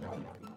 Bye.